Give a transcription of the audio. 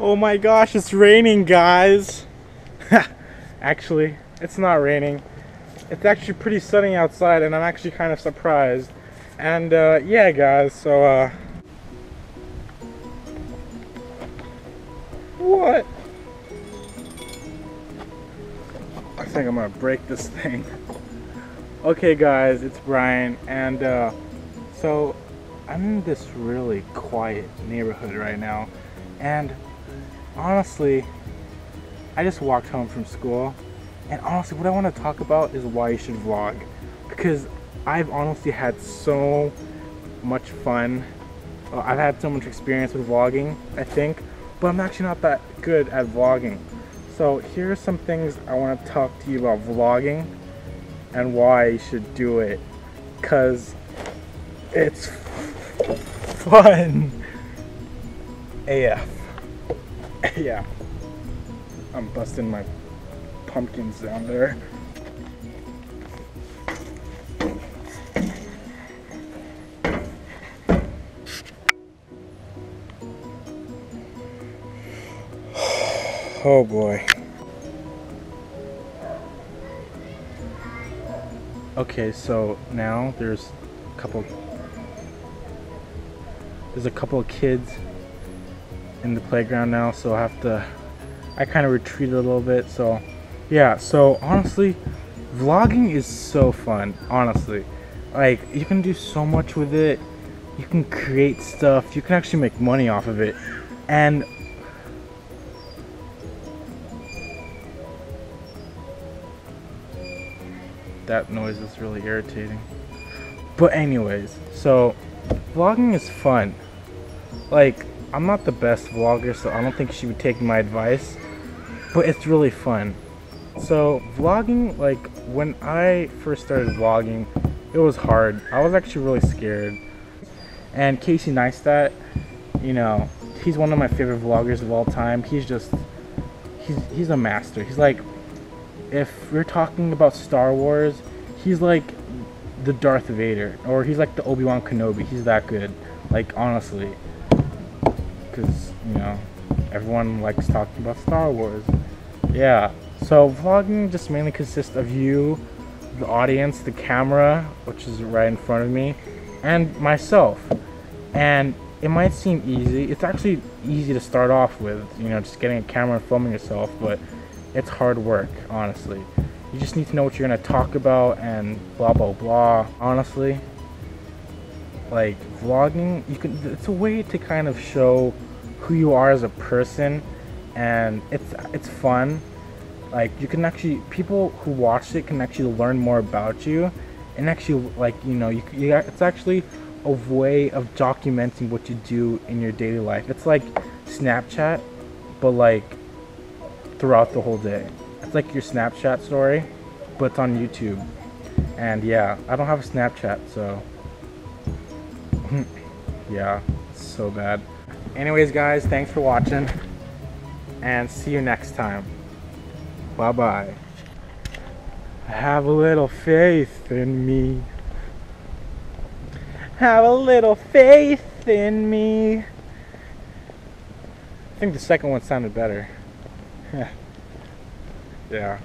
Oh my gosh, it's raining, guys. actually, it's not raining. It's actually pretty sunny outside, and I'm actually kind of surprised. And uh, yeah, guys, so uh, what? I think I'm gonna break this thing. okay, guys, it's Brian, and uh, so I'm in this really quiet neighborhood right now, and honestly, I just walked home from school, and honestly, what I want to talk about is why you should vlog, because I've honestly had so much fun. Uh, I've had so much experience with vlogging, I think, but I'm actually not that good at vlogging. So here are some things I want to talk to you about vlogging and why you should do it, cause it's fun. AF. yeah. I'm busting my pumpkins down there. Oh boy. Okay, so now there's a couple there's a couple of kids in the playground now, so I have to I kind of retreated a little bit, so yeah, so honestly, vlogging is so fun, honestly. Like, you can do so much with it. You can create stuff. You can actually make money off of it. And that noise is really irritating. But anyways, so vlogging is fun. Like, I'm not the best vlogger, so I don't think she would take my advice, but it's really fun. So vlogging, like when I first started vlogging, it was hard. I was actually really scared. And Casey Neistat, you know, he's one of my favorite vloggers of all time. He's just, he's he's a master. He's like, if we're talking about Star Wars, he's like the Darth Vader, or he's like the Obi Wan Kenobi. He's that good. Like honestly, because you know, everyone likes talking about Star Wars. Yeah. So vlogging just mainly consists of you, the audience, the camera, which is right in front of me, and myself. And it might seem easy. It's actually easy to start off with, you know, just getting a camera and filming yourself, but it's hard work, honestly. You just need to know what you're going to talk about and blah blah blah. Honestly, like vlogging, you can it's a way to kind of show who you are as a person and it's it's fun. Like you can actually people who watch it can actually learn more about you and actually like you know you, you it's actually a way of documenting what you do in your daily life. It's like snapchat but like throughout the whole day. It's like your snapchat story but it's on youtube. And yeah i don't have a snapchat so yeah so bad anyways guys thanks for watching and see you next time Bye bye. Have a little faith in me. Have a little faith in me. I think the second one sounded better. yeah.